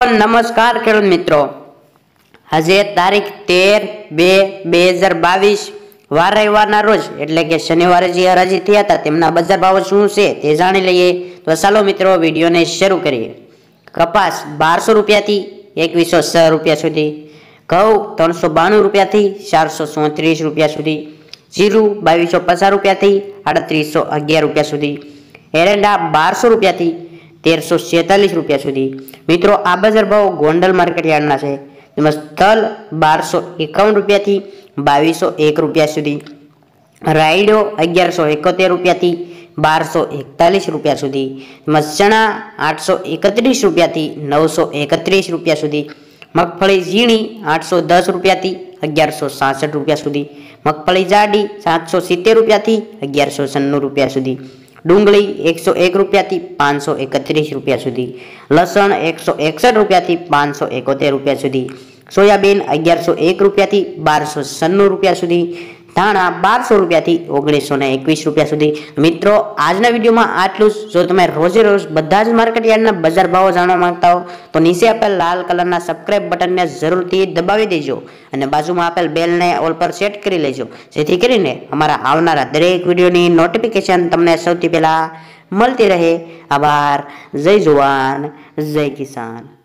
નમસ્કાર ખેડૂત મિત્રો. આજે તારીખ તેર બે બે હજાર બાવીસ વાર રવિવારના રોજ, એટલે કે શનિવારે જે હરાજી થયા હતા, તેમના બજાર ભાવ શું છે તે જાણી લઈએ. તો ચાલો મિત્રો, વિડીયોને શરૂ કરીએ. કપાસ બારસો રૂપિયાથી એકવીસો છ રૂપિયા સુધી, ઘઉં ત્રણસો બાણું રૂપિયાથી ચારસો ચોત્રીસ રૂપિયા સુધી, જીરું બાવીસો પચાસ રૂપિયાથી આડત્રીસો અગિયાર રૂપિયા સુધી, એરંડા બારસો રૂપિયાથી તેરસો છેતાલીસ રૂપિયા સુધી. મિત્રો, આ બજાર ભાવ ગોંડલ માર્કેટ યાર્ડના છે. તેમજ તલ બારસો એકાવન રૂપિયાથી બાવીસો એક રૂપિયા સુધી. રાયડો અગિયારસો એકોતેર રૂપિયાથી બારસો એકતાલીસ રૂપિયા સુધી. તેમજ ચણા આઠસો એકત્રીસ રૂપિયાથી નવસો એકત્રીસ રૂપિયા સુધી. મગફળી ઝીણી આઠસો દસ રૂપિયાથી અગિયારસો સાસઠ રૂપિયા સુધી. મગફળી જાડી સાતસો સિત્તેર રૂપિયાથી અગિયારસો છન્નું રૂપિયા સુધી. ડુંગળી એકસો એક રૂપિયાથી પાંચસો એકત્રીસ રૂપિયા સુધી. લસણ એકસો એકસઠ રૂપિયાથી પાંચસો એકોતેર રૂપિયા સુધી. સોયાબીન અગિયારસો એક રૂપિયાથી બારસો છન્નું રૂપિયા સુધી. ધાણા બારસો રૂપિયાથી ઓગણીસો ને એકવીસ રૂપિયા સુધી. મિત્રો, આજના વિડીયોમાં આટલું જ. તમે રોજે રોજ બધા જ માર્કેટ યાર્ડના બજાર ભાવો જાણવા માંગતા હો, તો નીચે આપેલ લાલ કલરના સબસ્ક્રાઇબ બટનને જરૂરથી દબાવી દેજો અને બાજુમાં આપેલ બેલને ઓલ પર સેટ કરી લેજો. જેથી કરીને અમારા આવનારા દરેક વિડીયોની નોટિફિકેશન તમને સૌથી પહેલાં મળતી રહે. આભાર. જય જુવાન. જય કિસાન.